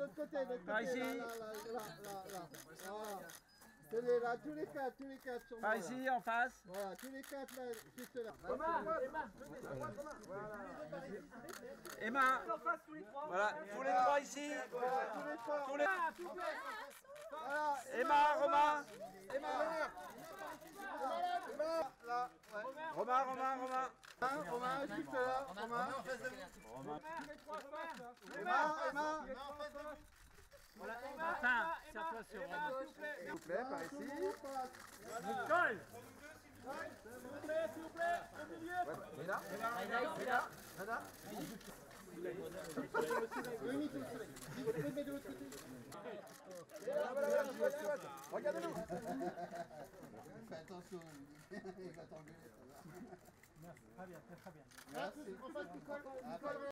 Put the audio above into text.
l'autre côté, de l'autre côté. ici. Là, là, là, là, là. Voilà. Tenez là, tous les quatre, tous les quatre sur moi. Ici, en face. Voilà, tous les quatre là, juste là. Emma. Voilà, tous les trois ici. Voilà, tous les trois. Tous les... Voilà, Emma, Romain. Emma. Emma, là, ouais. Romain, Romain, Romain. Hein, Romain, juste là, Romain. Emma, Emma. Martin, sur. S'il vous plaît, par ici. Nicole. Rémi, tout le soleil. Vous pouvez le mettre de l'autre côté. Regardez-nous Fais attention, il va t'engueuler. ça va. Merci. En face, Nicole, Nicole,